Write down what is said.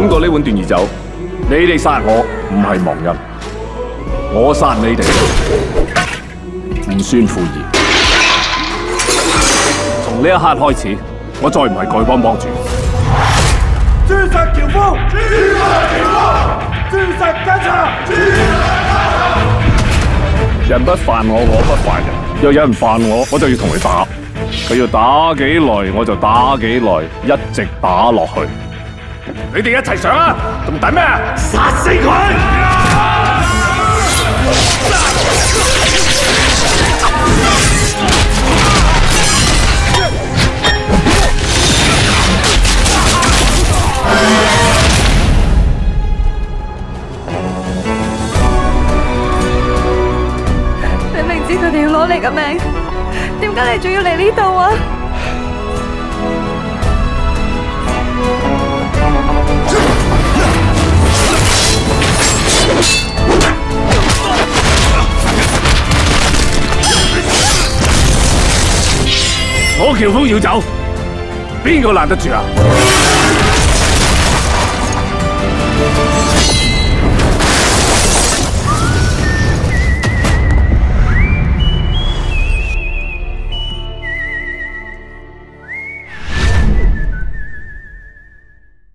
饮过呢碗断鱼酒，你哋杀我唔系亡人，我杀你哋唔算负义。从呢一刻开始，我再唔系丐帮帮主。诛杀乔峰，诛杀乔峰，诛杀奸贼，诛杀奸贼。人不犯我，我不犯人。若有人犯我，我就要同佢打。佢要打几耐，我就打几耐，一直打落去。你哋一齐上啊！仲等咩？杀死佢！你明知佢哋要攞你嘅命，点解你仲要嚟呢度啊？乔峰要走，边个拦得住啊？